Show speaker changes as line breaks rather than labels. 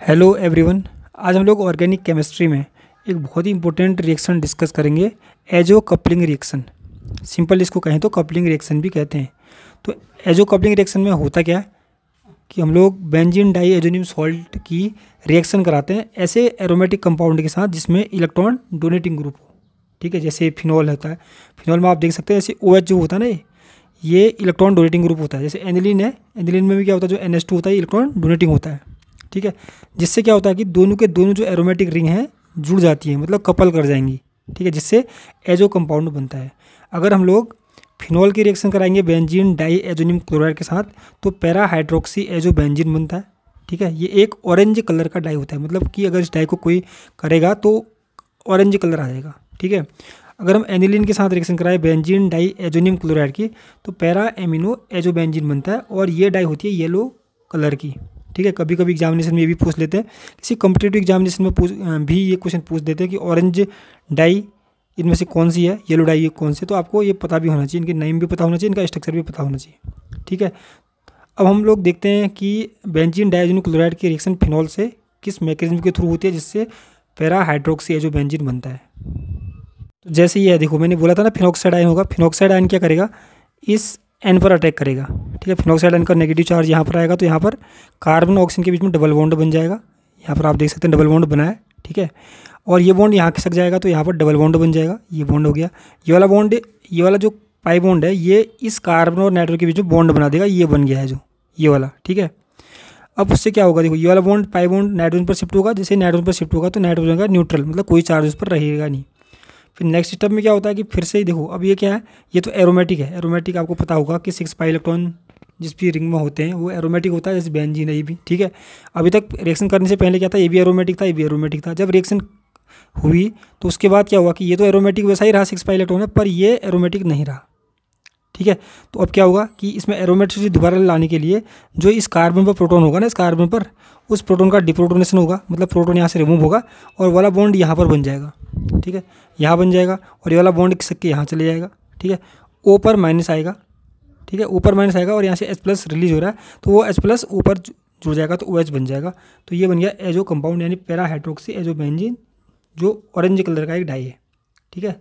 Hello everyone आज हम लोग ऑर्गेनिक केमिस्ट्री में एक बहुत ही इंपॉर्टेंट रिएक्शन डिस्कस करेंगे एजो कपलिंग रिएक्शन सिंपल इसको कहें तो कपलिंग रिएक्शन भी कहते हैं। तो एजो कपलिंग रिएक्शन में होता क्या कि हम लोग बेंजीन डाई एजोनियम सॉल्ट की रिएक्शन कराते हैं ऐसे एरोमेटिक कंपाउंड के साथ जिसमें इलेक्ट्रॉन डोनेटिंग ग्रुप हो। ठीक है, जैसे फिनॉल होता है। फिनॉल में आप देख सकते हैं जैसे ओ जो होता है ना ये? इलेक्ट्रॉन डोनेटिंग ग्रुप होता है। जैसे एनिलिन है एनिलिन में भी क्या होता है? जो एन होता है इलेक्ट्रॉन डोनेटिंग होता है। ठीक है? जिससे क्या होता है कि दोनों के दोनों जो एरोमेटिक रिंग हैं, जुड़ जाती हैं मतलब कपल कर जाएँगी। ठीक है? जिससे एजो कंपाउंड बनता है। अगर हम लोग फिनॉल की रिएक्शन कराएँगे बेंजीन डाई एजोनियम क्लोराइड के साथ तो पैरा हाइड्रोक्सी एजो बेंजीन बनता है। ठीक है? ये एक ऑरेंज कलर का डाई होता है। मतलब कि अगर इस डाई को कोई करेगा तो ऑरेंज कलर आ जाएगा। ठीक है? अगर हम एनिलिन के साथ रिएक्शन कराएँ बेंजीन डाई एजोनियम क्लोराइड की तो पैरा एमिनो एजो बेंजीन बनता है और ये डाई होती है येलो कलर की। ठीक है कभी कभी एग्जामिनेशन में ये भी पूछ लेते हैं। किसी कम्पिटेटिव एग्जामिनेशन में पूछ भी ये क्वेश्चन पूछ देते हैं कि ऑरेंज डाई इनमें से कौन सी है येलो डाई ये कौन सी तो आपको ये पता भी होना चाहिए, इनके नेम भी पता होना चाहिए, इनका स्ट्रक्चर भी पता होना चाहिए। ठीक है? अब हम लोग देखते हैं कि बेंजीन डाइजोनिक क्लोराइड की रिएक्शन फिनॉल से किस मैकेनिज्म के थ्रू होती है, जिससे पैरा हाइड्रोक्सी एजो बेंजीन बनता है। तो जैसे ये है देखो, मैंने बोला था ना फिनॉक्साइड आयन होगा फिनॉक्साइड आयन क्या करेगा? इस एन पर अटैक करेगा। ठीक है फिनोक्साइड एन का नेगेटिव चार्ज यहाँ पर आएगा तो यहाँ पर कार्बन ऑक्सीजन के बीच में डबल बॉन्ड बन जाएगा। यहाँ पर आप देख सकते हैं डबल बॉन्ड बना है, ठीक है? और ये बॉन्ड यहाँ खिसक जाएगा तो यहाँ पर डबल बॉन्ड बन जाएगा। ये बॉन्ड हो गया। ये वाला बॉन्ड ये वाला जो पाई बॉन्ड है, ये इस कार्बन और नाइट्रोजन के बीच में बॉन्ड बना देगा। ये बन गया है जो, ये वाला, ठीक है? अब उससे क्या होगा? देखो, ये वाला बॉन्ड पाई बॉन्ड नाइट्रोजन पर शिफ्ट होगा। जैसे नाइट्रोजन पर शिफ्ट होगा तो नाइट्रोजन का न्यूट्रल मतलब कोई चार्ज उस पर रहेगा नहीं। फिर नेक्स्ट स्टेप में क्या होता है कि फिर से ही देखो, अब ये क्या है? ये तो एरोमेटिक है। एरोमेटिक आपको पता होगा कि सिक्स पाई इलेक्ट्रॉन जिस भी रिंग में होते हैं, वो एरोमेटिक होता है जैसे बेंजीन है भी, ठीक है? अभी तक रिएक्शन करने से पहले क्या था? ये भी एरोमेटिक था, ये भी एरोमेटिक था। जब रिएक्शन हुई तो उसके बाद क्या हुआ कि ये तो एरोमेटिक वैसा ही रहा सिक्स पाई इलेक्ट्रॉन है पर ये एरोमेटिक नहीं रहा, ठीक है? तो अब क्या होगा कि इसमें एरोमेट्रिसिटी दोबारा लाने के लिए जो इस कार्बन पर प्रोटोन होगा ना, इस कार्बन पर, उस प्रोटोन का डिप्रोटोनेशन होगा मतलब प्रोटोन यहाँ से रिमूव होगा और वाला बॉन्ड यहाँ पर बन जाएगा। ठीक है? यहाँ बन जाएगा और ये वाला बॉन्ड सक के? यहाँ चले जाएगा, ठीक है? ऊपर माइनस आएगा, ठीक है? ऊपर माइनस आएगा और यहाँ से एच प्लस रिलीज़ हो रहा है तो वो एच प्लस ऊपर जुड़ जाएगा तो ओ एच बन जाएगा। तो ये बन गया एजो कंपाउंड यानी पैरा हाइड्रोक्सी एजो बेंजिन जो ऑरेंज कलर का एक डाई है, ठीक है?